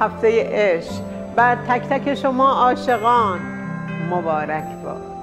هفته عشق. بر تک تک شما عاشقان. مبارک باد.